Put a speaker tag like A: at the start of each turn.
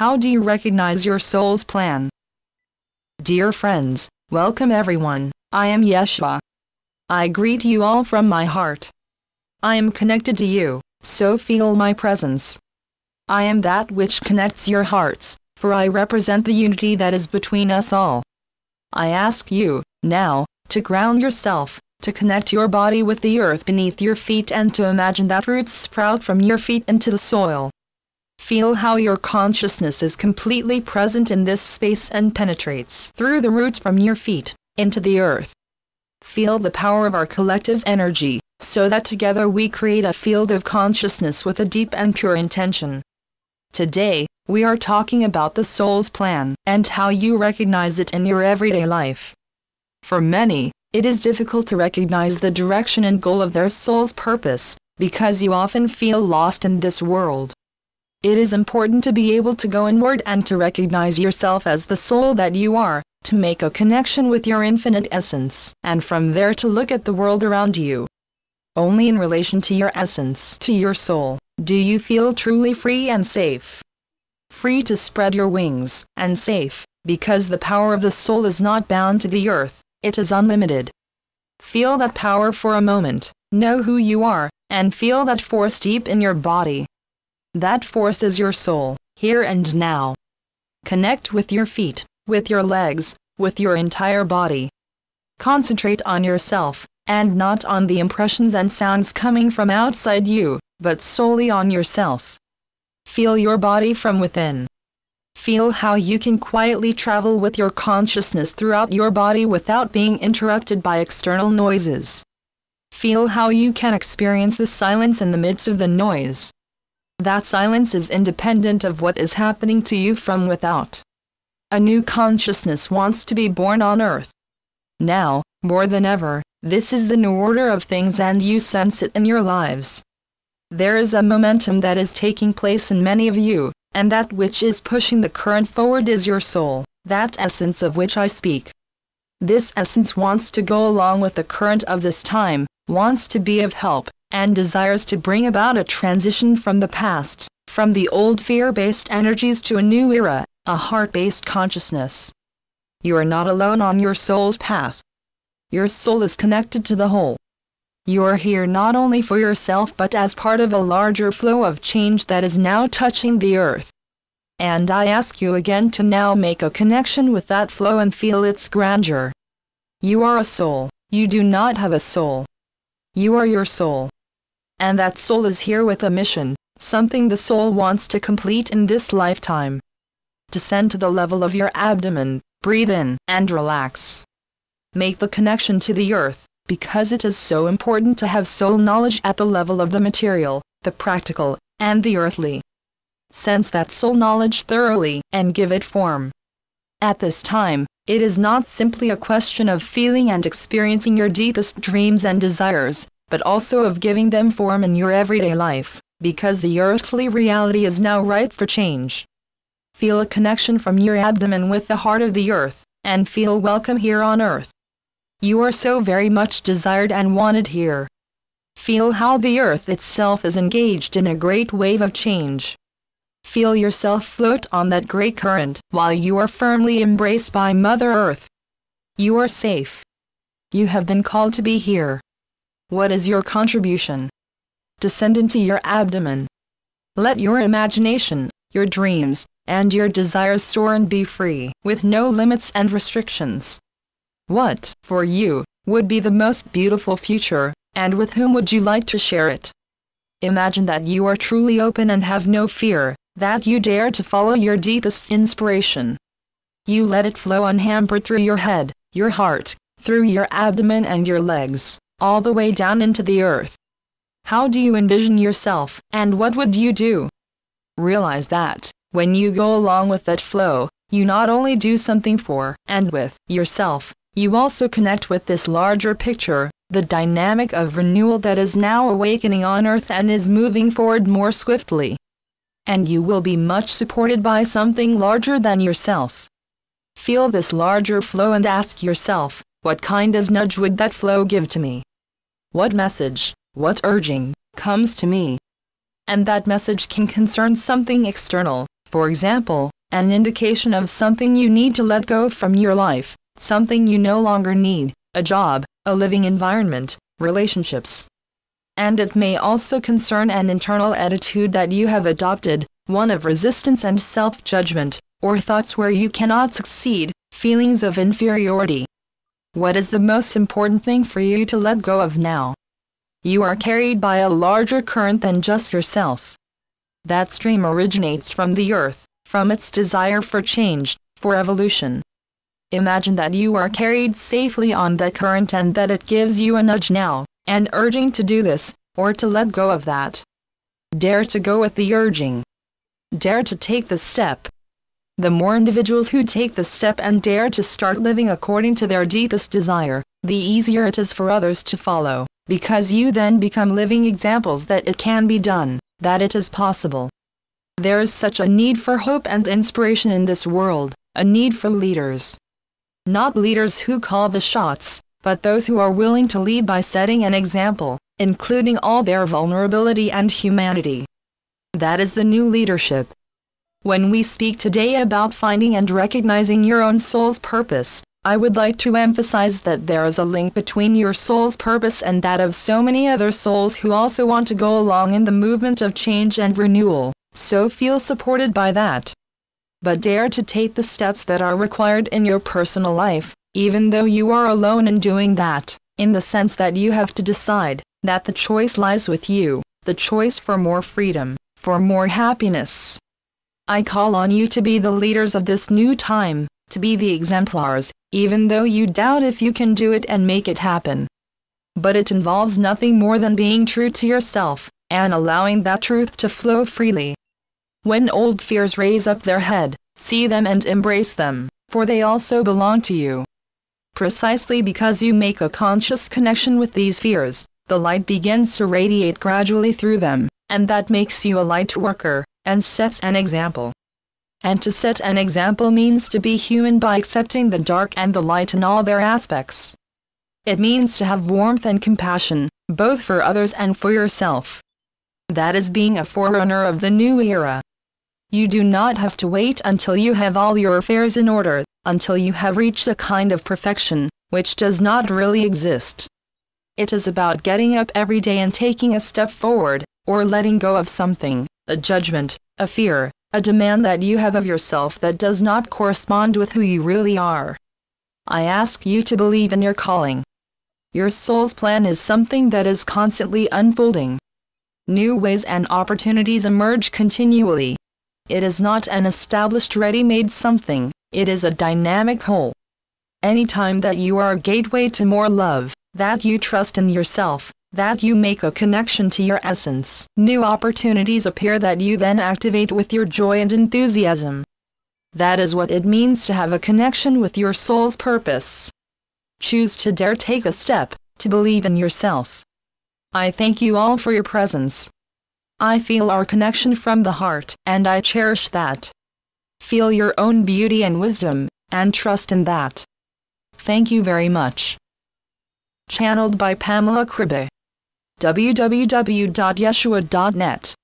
A: How do you recognize your soul's plan? Dear friends, welcome everyone, I am Jeshua. I greet you all from my heart. I am connected to you, so feel my presence. I am that which connects your hearts, for I represent the unity that is between us all. I ask you, now, to ground yourself, to connect your body with the earth beneath your feet and to imagine that roots sprout from your feet into the soil. Feel how your consciousness is completely present in this space and penetrates through the roots from your feet, into the earth. Feel the power of our collective energy, so that together we create a field of consciousness with a deep and pure intention. Today, we are talking about the soul's plan and how you recognize it in your everyday life. For many, it is difficult to recognize the direction and goal of their soul's purpose, because you often feel lost in this world. It is important to be able to go inward and to recognize yourself as the soul that you are, to make a connection with your infinite essence, and from there to look at the world around you. Only in relation to your essence, to your soul, do you feel truly free and safe. Free to spread your wings, and safe, because the power of the soul is not bound to the earth, it is unlimited. Feel that power for a moment, know who you are, and feel that force deep in your body, that force is your soul, here and now. Connect with your feet, with your legs, with your entire body. Concentrate on yourself, and not on the impressions and sounds coming from outside you, but solely on yourself. Feel your body from within. Feel how you can quietly travel with your consciousness throughout your body without being interrupted by external noises. Feel how you can experience the silence in the midst of the noise. That silence is independent of what is happening to you from without. A new consciousness wants to be born on earth. Now, more than ever, this is the new order of things and you sense it in your lives. There is a momentum that is taking place in many of you, and that which is pushing the current forward is your soul, that essence of which I speak. This essence wants to go along with the current of this time, wants to be of help, and desires to bring about a transition from the past, from the old fear-based energies to a new era, a heart-based consciousness. You are not alone on your soul's path. Your soul is connected to the whole. You are here not only for yourself but as part of a larger flow of change that is now touching the earth. And I ask you again to now make a connection with that flow and feel its grandeur. You are a soul, you do not have a soul. You are your soul and that soul is here with a mission, something the soul wants to complete in this lifetime. Descend to the level of your abdomen, breathe in, and relax. Make the connection to the earth, because it is so important to have soul knowledge at the level of the material, the practical, and the earthly. Sense that soul knowledge thoroughly, and give it form. At this time, it is not simply a question of feeling and experiencing your deepest dreams and desires, but also of giving them form in your everyday life, because the earthly reality is now ripe for change. Feel a connection from your abdomen with the heart of the earth, and feel welcome here on earth. You are so very much desired and wanted here. Feel how the earth itself is engaged in a great wave of change. Feel yourself float on that great current while you are firmly embraced by Mother Earth. You are safe. You have been called to be here. What is your contribution? Descend into your abdomen. Let your imagination, your dreams, and your desires soar and be free, with no limits and restrictions. What, for you, would be the most beautiful future, and with whom would you like to share it? Imagine that you are truly open and have no fear, that you dare to follow your deepest inspiration. You let it flow unhampered through your head, your heart, through your abdomen and your legs all the way down into the earth. How do you envision yourself, and what would you do? Realize that, when you go along with that flow, you not only do something for and with yourself, you also connect with this larger picture, the dynamic of renewal that is now awakening on earth and is moving forward more swiftly. And you will be much supported by something larger than yourself. Feel this larger flow and ask yourself, what kind of nudge would that flow give to me? What message, what urging, comes to me. And that message can concern something external, for example, an indication of something you need to let go from your life, something you no longer need, a job, a living environment, relationships. And it may also concern an internal attitude that you have adopted, one of resistance and self-judgment, or thoughts where you cannot succeed, feelings of inferiority. What is the most important thing for you to let go of now? You are carried by a larger current than just yourself. That stream originates from the earth, from its desire for change, for evolution. Imagine that you are carried safely on that current and that it gives you a nudge now, an urging to do this, or to let go of that. Dare to go with the urging. Dare to take the step. The more individuals who take the step and dare to start living according to their deepest desire, the easier it is for others to follow, because you then become living examples that it can be done, that it is possible. There is such a need for hope and inspiration in this world, a need for leaders. Not leaders who call the shots, but those who are willing to lead by setting an example, including all their vulnerability and humanity. That is the new leadership, when we speak today about finding and recognizing your own soul's purpose, I would like to emphasize that there is a link between your soul's purpose and that of so many other souls who also want to go along in the movement of change and renewal, so feel supported by that. But dare to take the steps that are required in your personal life, even though you are alone in doing that, in the sense that you have to decide that the choice lies with you, the choice for more freedom, for more happiness. I call on you to be the leaders of this new time, to be the exemplars, even though you doubt if you can do it and make it happen. But it involves nothing more than being true to yourself, and allowing that truth to flow freely. When old fears raise up their head, see them and embrace them, for they also belong to you. Precisely because you make a conscious connection with these fears, the light begins to radiate gradually through them, and that makes you a light worker, and sets an example. And to set an example means to be human by accepting the dark and the light in all their aspects. It means to have warmth and compassion, both for others and for yourself. That is being a forerunner of the new era. You do not have to wait until you have all your affairs in order, until you have reached a kind of perfection, which does not really exist. It is about getting up every day and taking a step forward, or letting go of something, a judgment, a fear, a demand that you have of yourself that does not correspond with who you really are. I ask you to believe in your calling. Your soul's plan is something that is constantly unfolding. New ways and opportunities emerge continually. It is not an established ready-made something, it is a dynamic whole. Anytime that you are a gateway to more love, that you trust in yourself, that you make a connection to your essence. New opportunities appear that you then activate with your joy and enthusiasm. That is what it means to have a connection with your soul's purpose. Choose to dare take a step, to believe in yourself. I thank you all for your presence. I feel our connection from the heart, and I cherish that. Feel your own beauty and wisdom, and trust in that. Thank you very much. Channeled by Pamela Kribbe www.jeshua.net